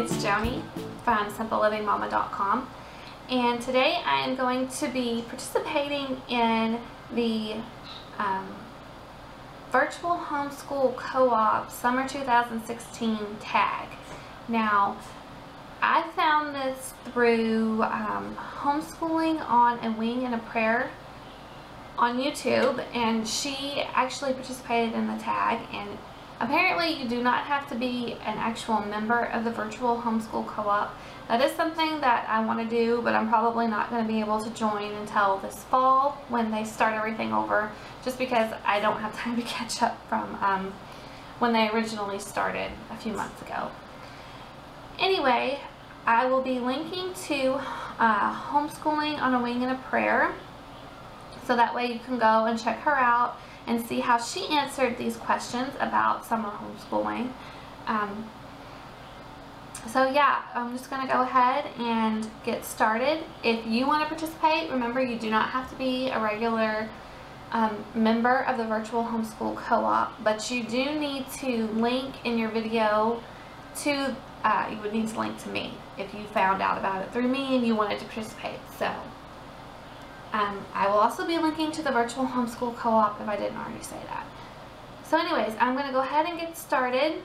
it's Joni from simplelivingmama.com and today I am going to be participating in the um, Virtual Homeschool Co-op Summer 2016 tag. Now, I found this through um, Homeschooling on a Wing and a Prayer on YouTube and she actually participated in the tag and apparently you do not have to be an actual member of the virtual homeschool co-op. That is something that I want to do but I'm probably not going to be able to join until this fall when they start everything over just because I don't have time to catch up from um, when they originally started a few months ago. Anyway, I will be linking to uh, Homeschooling on a Wing and a Prayer so that way you can go and check her out and see how she answered these questions about summer homeschooling. Um, so yeah, I'm just going to go ahead and get started. If you want to participate, remember you do not have to be a regular um, member of the Virtual Homeschool Co-op, but you do need to link in your video to, uh, you would need to link to me if you found out about it through me and you wanted to participate. So um, I will also be linking to the virtual homeschool co-op if I didn't already say that. So anyways, I'm going to go ahead and get started.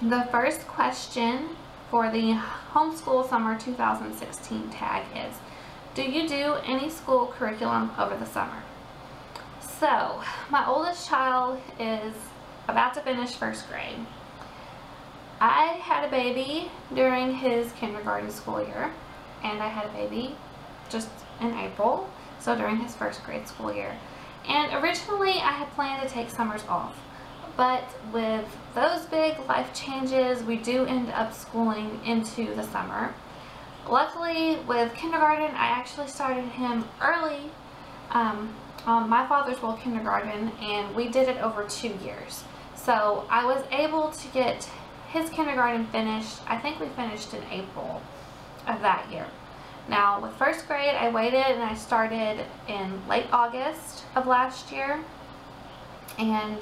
The first question for the homeschool summer 2016 tag is, do you do any school curriculum over the summer? So, my oldest child is about to finish first grade. I had a baby during his kindergarten school year, and I had a baby just in April, so during his first grade school year. And originally I had planned to take summers off, but with those big life changes, we do end up schooling into the summer. Luckily, with kindergarten, I actually started him early um, on my father's world kindergarten, and we did it over two years. So I was able to get his kindergarten finished, I think we finished in April of that year. Now with first grade I waited and I started in late August of last year. And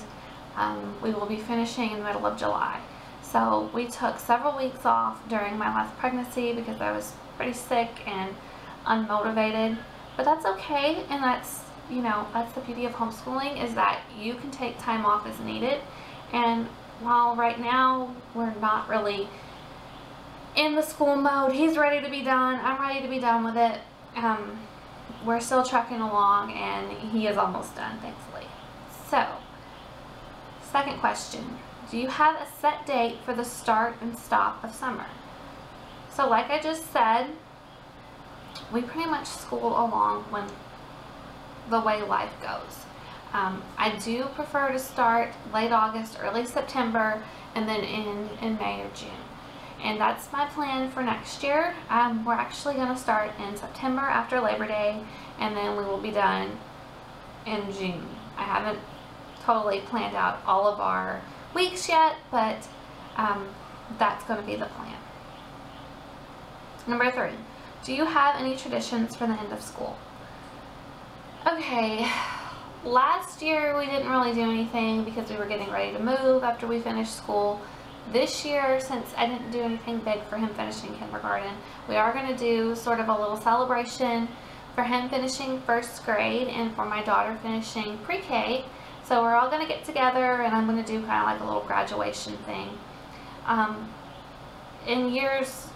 um, we will be finishing in the middle of July. So we took several weeks off during my last pregnancy because I was pretty sick and unmotivated. But that's okay and that's you know that's the beauty of homeschooling is that you can take time off as needed. And while right now we're not really in the school mode. He's ready to be done. I'm ready to be done with it. Um, we're still trucking along and he is almost done, thankfully. So, second question. Do you have a set date for the start and stop of summer? So like I just said, we pretty much school along when the way life goes. Um, I do prefer to start late August, early September, and then in, in May or June and that's my plan for next year. Um, we're actually going to start in September after Labor Day and then we will be done in June. I haven't totally planned out all of our weeks yet, but um, that's going to be the plan. Number three, do you have any traditions for the end of school? Okay, last year we didn't really do anything because we were getting ready to move after we finished school. This year, since I didn't do anything big for him finishing kindergarten, we are going to do sort of a little celebration for him finishing first grade and for my daughter finishing pre-K. So we're all going to get together and I'm going to do kind of like a little graduation thing. Um, in years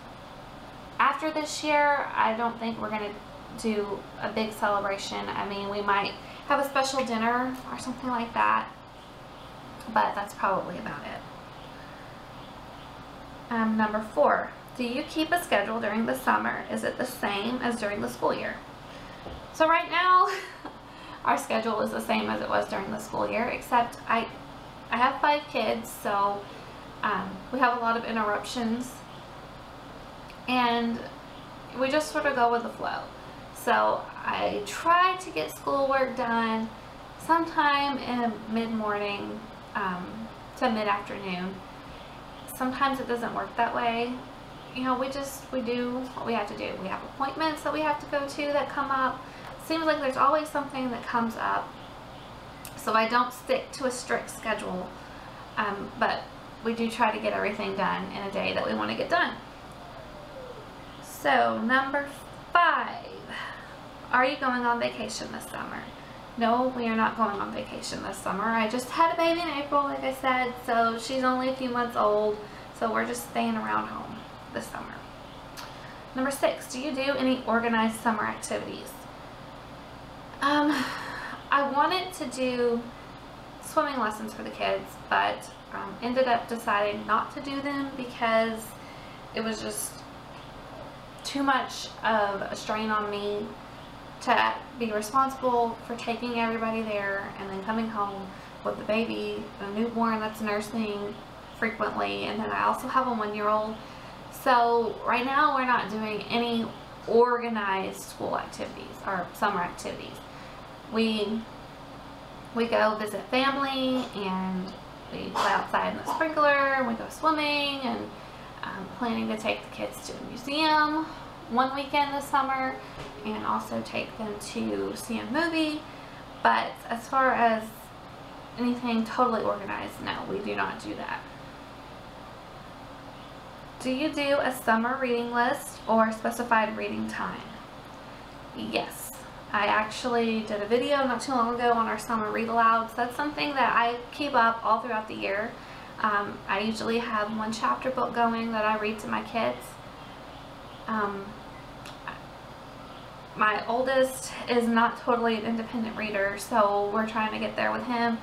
after this year, I don't think we're going to do a big celebration. I mean, we might have a special dinner or something like that, but that's probably about it. Um, number four, do you keep a schedule during the summer? Is it the same as during the school year? So right now, our schedule is the same as it was during the school year, except I, I have five kids, so um, we have a lot of interruptions, and we just sort of go with the flow. So I try to get schoolwork done sometime in mid-morning um, to mid-afternoon sometimes it doesn't work that way. You know, we just, we do what we have to do. We have appointments that we have to go to that come up. Seems like there's always something that comes up. So I don't stick to a strict schedule. Um, but we do try to get everything done in a day that we want to get done. So, number five. Are you going on vacation this summer? No, we are not going on vacation this summer. I just had a baby in April, like I said, so she's only a few months old. So we're just staying around home this summer. Number six, do you do any organized summer activities? Um, I wanted to do swimming lessons for the kids, but um, ended up deciding not to do them because it was just too much of a strain on me to be responsible for taking everybody there and then coming home with the baby, a newborn that's nursing frequently, and then I also have a one-year-old. So right now we're not doing any organized school activities or summer activities. We we go visit family and we play outside in the sprinkler, we go swimming and I'm planning to take the kids to a museum one weekend this summer and also take them to see a movie. But as far as anything totally organized, no, we do not do that. Do you do a summer reading list or specified reading time? Yes. I actually did a video not too long ago on our summer read alouds. That's something that I keep up all throughout the year. Um, I usually have one chapter book going that I read to my kids. Um, my oldest is not totally an independent reader, so we're trying to get there with him.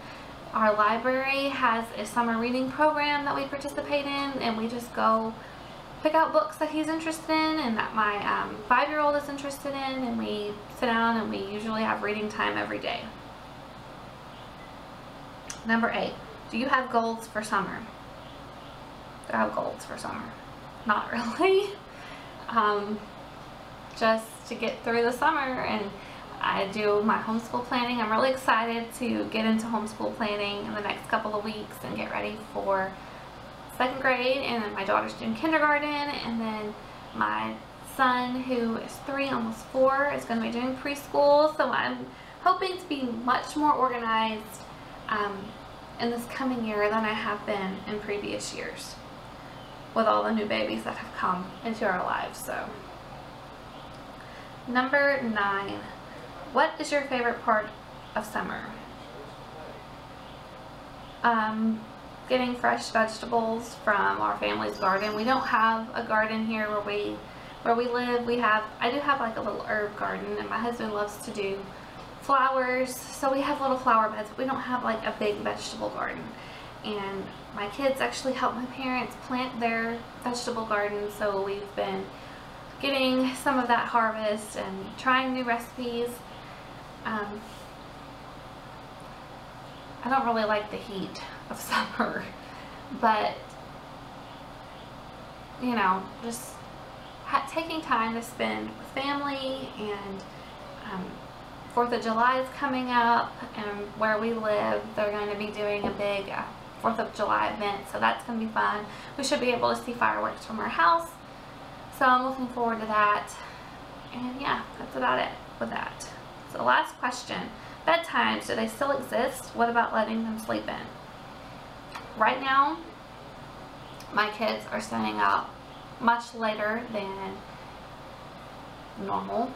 Our library has a summer reading program that we participate in, and we just go pick out books that he's interested in and that my um, five-year-old is interested in, and we sit down and we usually have reading time every day. Number eight, do you have goals for summer? Do I have goals for summer? Not really. um, just to get through the summer and I do my homeschool planning. I'm really excited to get into homeschool planning in the next couple of weeks and get ready for second grade and then my daughter's doing kindergarten and then my son who is three, almost four, is going to be doing preschool. So I'm hoping to be much more organized um, in this coming year than I have been in previous years with all the new babies that have come into our lives. So. Number nine. What is your favorite part of summer? Um, getting fresh vegetables from our family's garden. We don't have a garden here where we where we live. We have I do have like a little herb garden and my husband loves to do flowers. So we have little flower beds. we don't have like a big vegetable garden. And my kids actually help my parents plant their vegetable garden. So we've been getting some of that harvest and trying new recipes. Um, I don't really like the heat of summer, but you know, just taking time to spend with family and um, 4th of July is coming up and where we live they're going to be doing a big uh, 4th of July event so that's going to be fun. We should be able to see fireworks from our house so I'm looking forward to that. And yeah, that's about it with that. So last question. Bedtimes, do they still exist? What about letting them sleep in? Right now, my kids are staying up much later than normal.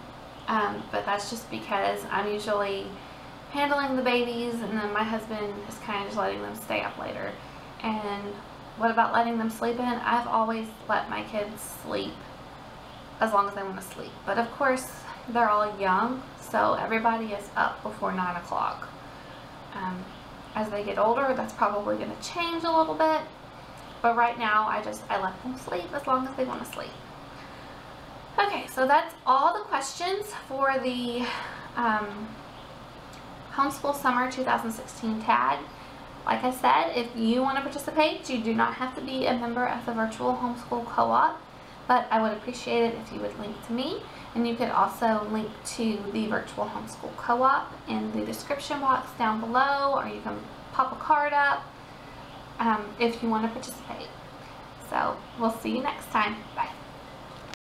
Um, but that's just because I'm usually handling the babies and then my husband is kind of just letting them stay up later. And what about letting them sleep in? I've always let my kids sleep as long as they want to sleep. But of course, they're all young, so everybody is up before 9 o'clock. Um, as they get older, that's probably going to change a little bit. But right now, I just, I let them sleep as long as they want to sleep. Okay, so that's all the questions for the um, Homeschool Summer 2016 tag. Like I said, if you want to participate, you do not have to be a member of the Virtual Homeschool Co-op but I would appreciate it if you would link to me. And you could also link to the Virtual Homeschool Co-op in the description box down below, or you can pop a card up um, if you want to participate. So we'll see you next time. Bye.